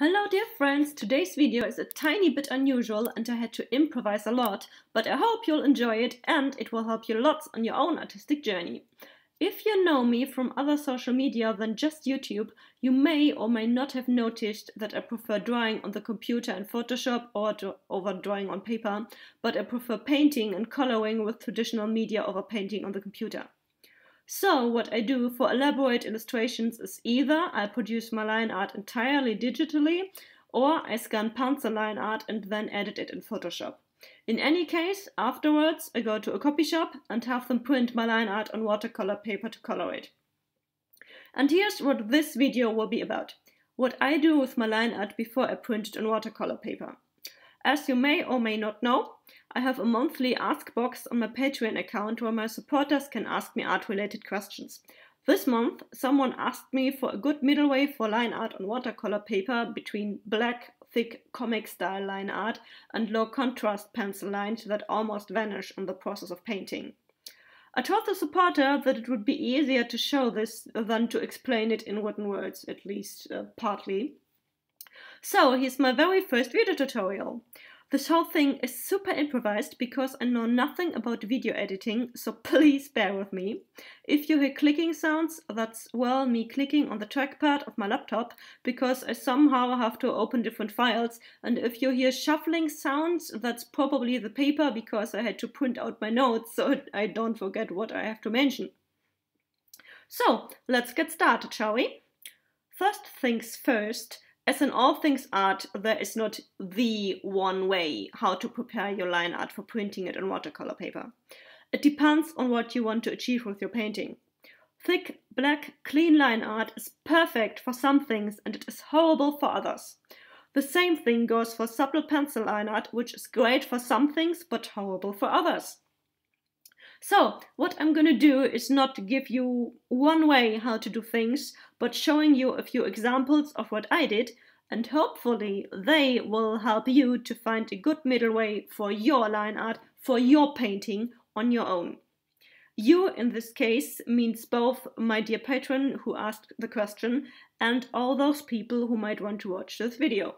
Hello dear friends, today's video is a tiny bit unusual and I had to improvise a lot, but I hope you'll enjoy it and it will help you lots on your own artistic journey. If you know me from other social media than just YouTube, you may or may not have noticed that I prefer drawing on the computer in Photoshop or over drawing on paper, but I prefer painting and coloring with traditional media over painting on the computer. So what I do for elaborate illustrations is either I produce my line art entirely digitally or I scan pencil line art and then edit it in Photoshop. In any case, afterwards I go to a copy shop and have them print my line art on watercolor paper to color it. And here's what this video will be about. What I do with my line art before I print it on watercolor paper. As you may or may not know, I have a monthly ask box on my Patreon account where my supporters can ask me art related questions. This month, someone asked me for a good middle way for line art on watercolor paper between black, thick comic style line art and low contrast pencil lines that almost vanish in the process of painting. I told the supporter that it would be easier to show this than to explain it in written words, at least uh, partly. So here's my very first video tutorial. This whole thing is super improvised because I know nothing about video editing, so please bear with me. If you hear clicking sounds, that's, well, me clicking on the trackpad of my laptop because I somehow have to open different files. And if you hear shuffling sounds, that's probably the paper because I had to print out my notes so I don't forget what I have to mention. So, let's get started, shall we? First things first, as in all things art, there is not the one way how to prepare your line art for printing it on watercolor paper. It depends on what you want to achieve with your painting. Thick, black, clean line art is perfect for some things and it is horrible for others. The same thing goes for subtle pencil line art, which is great for some things but horrible for others. So, what I'm gonna do is not give you one way how to do things, but showing you a few examples of what I did, and hopefully they will help you to find a good middle way for your line art, for your painting on your own. You, in this case, means both my dear patron who asked the question and all those people who might want to watch this video.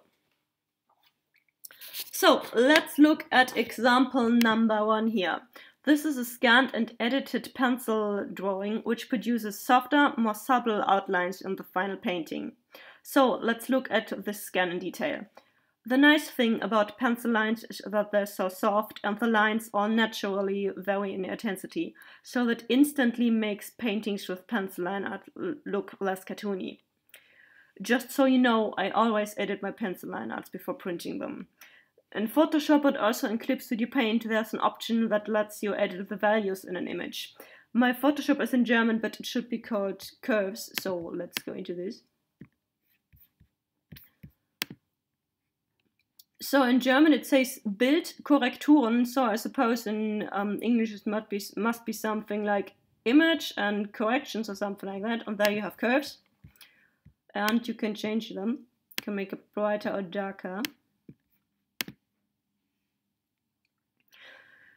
So let's look at example number one here. This is a scanned and edited pencil drawing which produces softer, more subtle outlines in the final painting. So let's look at this scan in detail. The nice thing about pencil lines is that they're so soft and the lines are naturally vary in intensity, so that instantly makes paintings with pencil line art look less cartoony. Just so you know, I always edit my pencil line arts before printing them. In Photoshop but also in Clip Studio Paint there's an option that lets you edit the values in an image. My Photoshop is in German but it should be called curves, so let's go into this. So in German it says Bildkorrekturen, so I suppose in um, English it must be, must be something like image and corrections or something like that, and there you have curves. And you can change them. You can make it brighter or darker.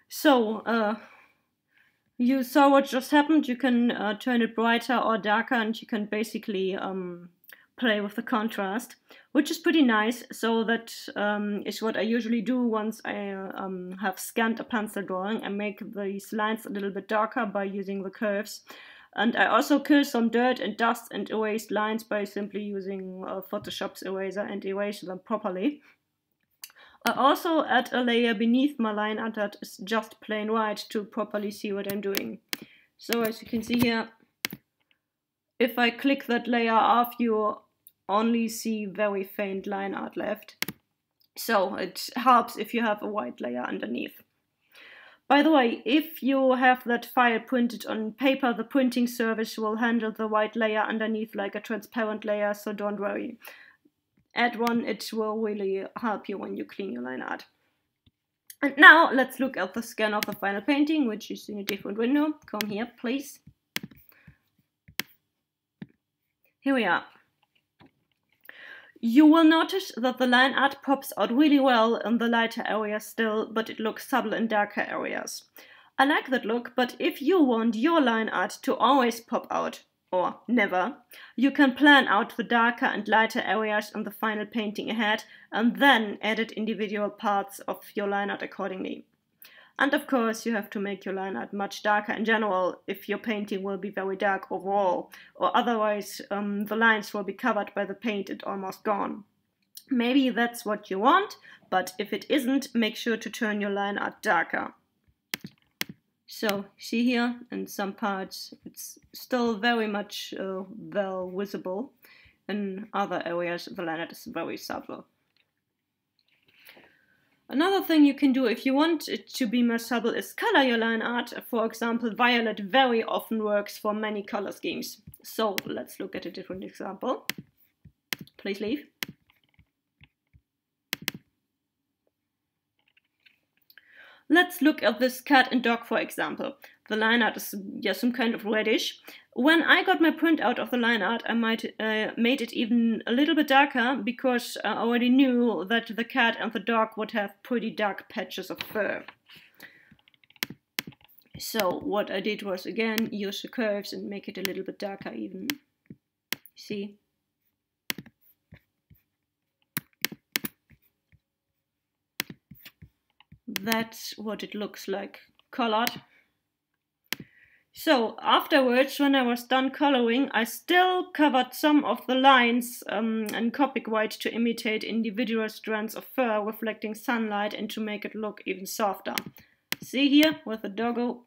So, uh, you saw what just happened. You can uh, turn it brighter or darker, and you can basically um, play with the contrast, which is pretty nice. So that um, is what I usually do once I um, have scanned a pencil drawing. I make these lines a little bit darker by using the curves. And I also kill some dirt and dust and erase lines by simply using uh, Photoshop's eraser and erase them properly. I also add a layer beneath my line art that is just plain white to properly see what I'm doing. So as you can see here, if I click that layer off, you only see very faint line art left. So it helps if you have a white layer underneath. By the way, if you have that file printed on paper, the printing service will handle the white layer underneath like a transparent layer, so don't worry add one, it will really help you when you clean your line art. And now let's look at the scan of the final painting, which is in a different window. Come here, please. Here we are. You will notice that the line art pops out really well in the lighter areas still, but it looks subtle in darker areas. I like that look, but if you want your line art to always pop out, or never, you can plan out the darker and lighter areas on the final painting ahead and then edit individual parts of your line art accordingly. And of course, you have to make your line art much darker in general if your painting will be very dark overall, or otherwise um, the lines will be covered by the paint and almost gone. Maybe that's what you want, but if it isn't, make sure to turn your line art darker. So, see here, in some parts it's still very much uh, well visible. In other areas, the line art is very subtle. Another thing you can do if you want it to be more subtle is color your line art. For example, violet very often works for many color schemes. So let's look at a different example. Please leave. Let's look at this cat and dog, for example. The line art is yeah, some kind of reddish. When I got my print out of the line art, I might uh, made it even a little bit darker because I already knew that the cat and the dog would have pretty dark patches of fur. So what I did was again use the curves and make it a little bit darker even. See? That's what it looks like colored. So afterwards, when I was done coloring, I still covered some of the lines um, in Copic white to imitate individual strands of fur reflecting sunlight and to make it look even softer. See here with the doggo.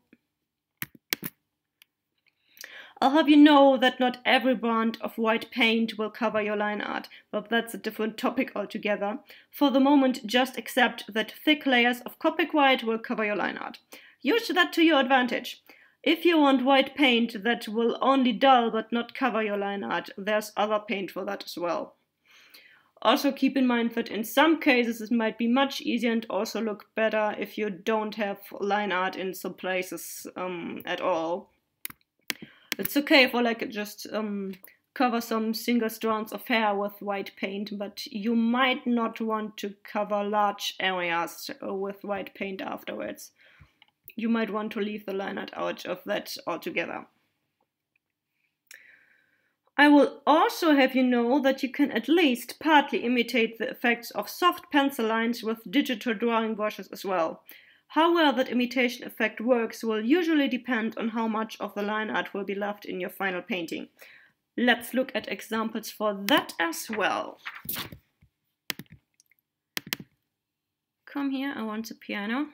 I'll have you know that not every brand of white paint will cover your line art, but that's a different topic altogether. For the moment, just accept that thick layers of Copic white will cover your line art. Use that to your advantage. If you want white paint that will only dull but not cover your line art, there's other paint for that as well. Also keep in mind that in some cases it might be much easier and also look better if you don't have line art in some places um, at all. It's okay for like just um, cover some single strands of hair with white paint, but you might not want to cover large areas with white paint afterwards you might want to leave the line art out of that altogether. I will also have you know that you can at least partly imitate the effects of soft pencil lines with digital drawing brushes as well. How well that imitation effect works will usually depend on how much of the line art will be left in your final painting. Let's look at examples for that as well. Come here, I want a piano.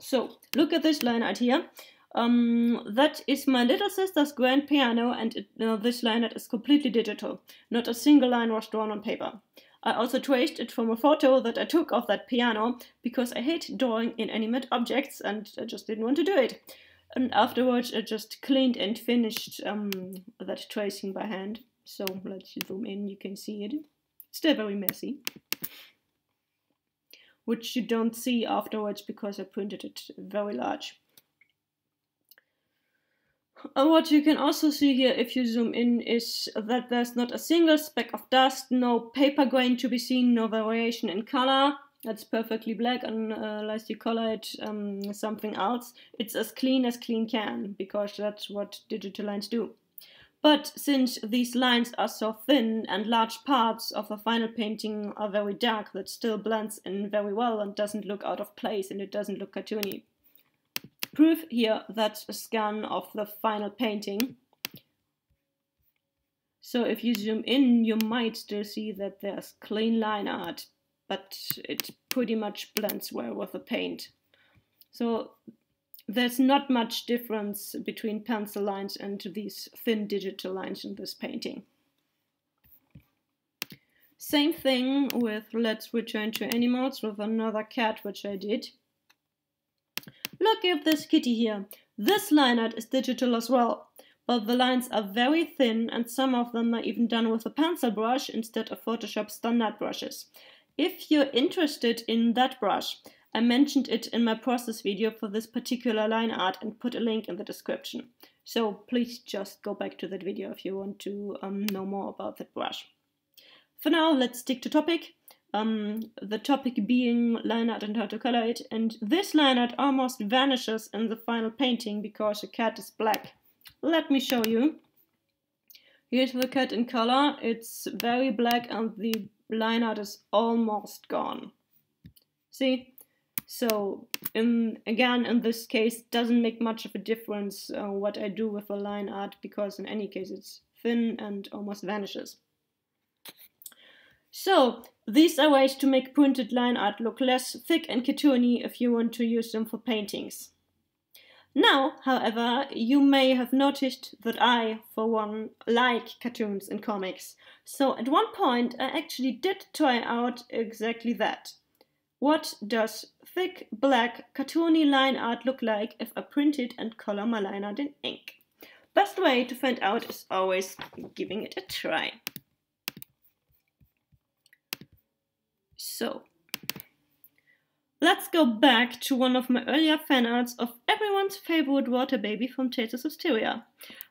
So look at this line art here. Um, that is my little sister's grand piano and it, uh, this line art is completely digital. Not a single line was drawn on paper. I also traced it from a photo that I took of that piano because I hate drawing inanimate objects and I just didn't want to do it. And afterwards I just cleaned and finished um, that tracing by hand. So let's zoom in, you can see it. Still very messy which you don't see afterwards because I printed it very large. And what you can also see here if you zoom in is that there's not a single speck of dust, no paper grain to be seen, no variation in color. That's perfectly black unless you color it um, something else. It's as clean as clean can because that's what digital lines do. But since these lines are so thin and large parts of the final painting are very dark, that still blends in very well and doesn't look out of place and it doesn't look cartoony. Proof here that's a scan of the final painting. So if you zoom in, you might still see that there's clean line art, but it pretty much blends well with the paint. So there's not much difference between pencil lines and these thin digital lines in this painting. Same thing with Let's Return to Animals with another cat, which I did. Look at this kitty here. This line art is digital as well, but the lines are very thin and some of them are even done with a pencil brush instead of Photoshop standard brushes. If you're interested in that brush, I mentioned it in my process video for this particular line art and put a link in the description. So please just go back to that video if you want to um, know more about that brush. For now, let's stick to topic. Um, the topic being line art and how to color it, and this line art almost vanishes in the final painting because the cat is black. Let me show you. Here's the cat in color. It's very black and the line art is almost gone. See? So, in, again, in this case, doesn't make much of a difference uh, what I do with the line art because in any case it's thin and almost vanishes. So, these are ways to make printed line art look less thick and cartoony if you want to use them for paintings. Now, however, you may have noticed that I, for one, like cartoons and comics. So at one point I actually did try out exactly that. What does thick, black, cartoony line art look like if I print it and color my line art in ink? Best way to find out is always giving it a try. So, Let's go back to one of my earlier fan arts of everyone's favorite water baby from Tales of Zestiria.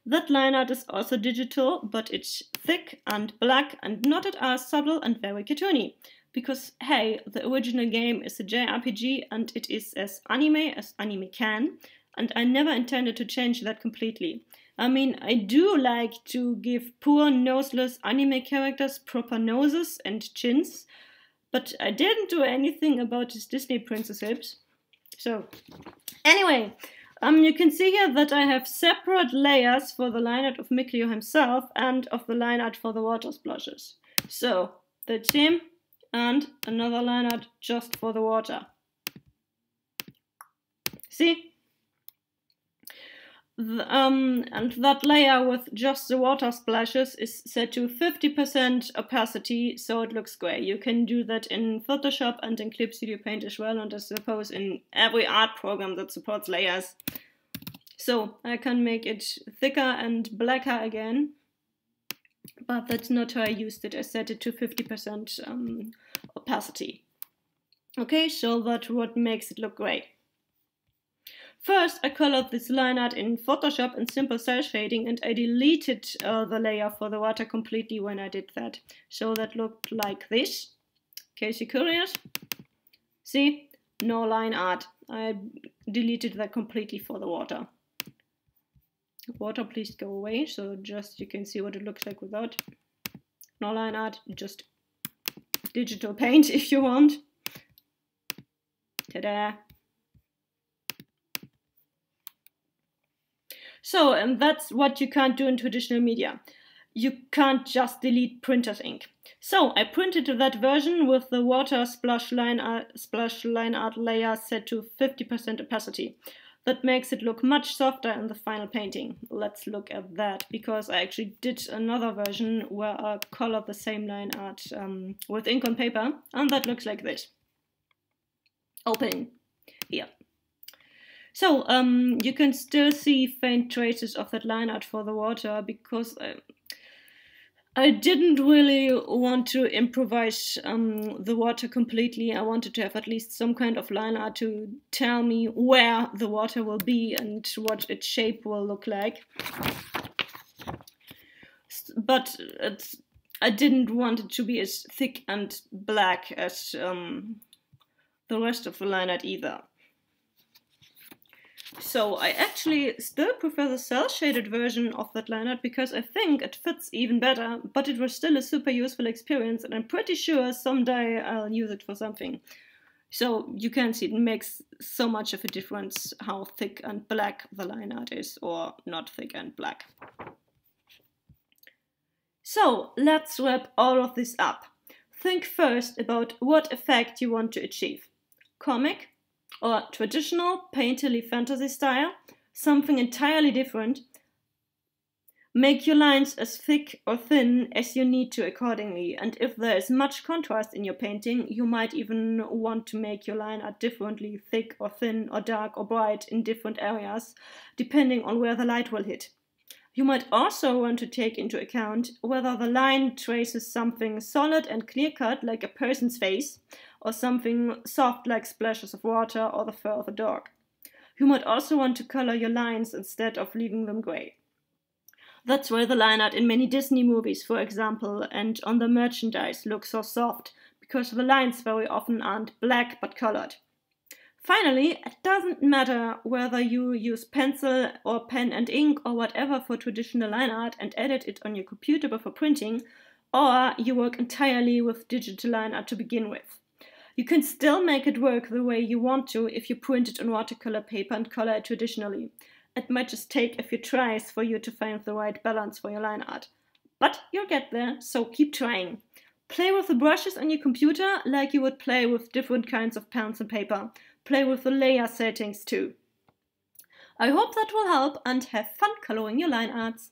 That line art is also digital, but it's thick and black and not at all subtle and very cartoony. Because, hey, the original game is a JRPG and it is as anime as anime can, and I never intended to change that completely. I mean, I do like to give poor noseless anime characters proper noses and chins, but I didn't do anything about his Disney princess hips. So, anyway, um, you can see here that I have separate layers for the line art of Mikleo himself and of the line art for the water splashes. So, that's him and another line art just for the water. See? Um, and that layer with just the water splashes is set to 50% opacity, so it looks grey. You can do that in Photoshop and in Clip Studio Paint as well, and I suppose in every art program that supports layers. So I can make it thicker and blacker again, but that's not how I used it. I set it to 50% um, opacity. Okay, so that's what makes it look grey. First, I colored this line art in Photoshop in simple cel shading and I deleted uh, the layer for the water completely when I did that. So that looked like this. In case curious. See? No line art. I deleted that completely for the water. Water, please go away. So just you can see what it looks like without. No line art, just digital paint if you want. Ta-da! So, and that's what you can't do in traditional media. You can't just delete printer's ink. So I printed that version with the water splash line art, splash line art layer set to 50% opacity. That makes it look much softer in the final painting. Let's look at that, because I actually did another version where I colored the same line art um, with ink on paper, and that looks like this. Open here. So um, you can still see faint traces of that line art for the water because I, I didn't really want to improvise um, the water completely. I wanted to have at least some kind of line art to tell me where the water will be and what its shape will look like. But I didn't want it to be as thick and black as um, the rest of the line art either. So I actually still prefer the cel shaded version of that line art because I think it fits even better, but it was still a super useful experience and I'm pretty sure someday I'll use it for something. So you can see it makes so much of a difference how thick and black the line art is or not thick and black. So let's wrap all of this up. Think first about what effect you want to achieve. Comic, or traditional painterly fantasy style, something entirely different. Make your lines as thick or thin as you need to accordingly, and if there is much contrast in your painting, you might even want to make your line art differently thick or thin or dark or bright in different areas, depending on where the light will hit. You might also want to take into account whether the line traces something solid and clear cut, like a person's face, or something soft, like splashes of water or the fur of a dog. You might also want to color your lines instead of leaving them grey. That's why the line art in many Disney movies, for example, and on the merchandise looks so soft, because the lines very often aren't black but colored. Finally, it doesn't matter whether you use pencil or pen and ink or whatever for traditional line art and edit it on your computer before printing, or you work entirely with digital line art to begin with. You can still make it work the way you want to if you print it on watercolor paper and color it traditionally. It might just take a few tries for you to find the right balance for your line art. But you'll get there, so keep trying. Play with the brushes on your computer like you would play with different kinds of pens and paper. Play with the layer settings too. I hope that will help and have fun coloring your line arts.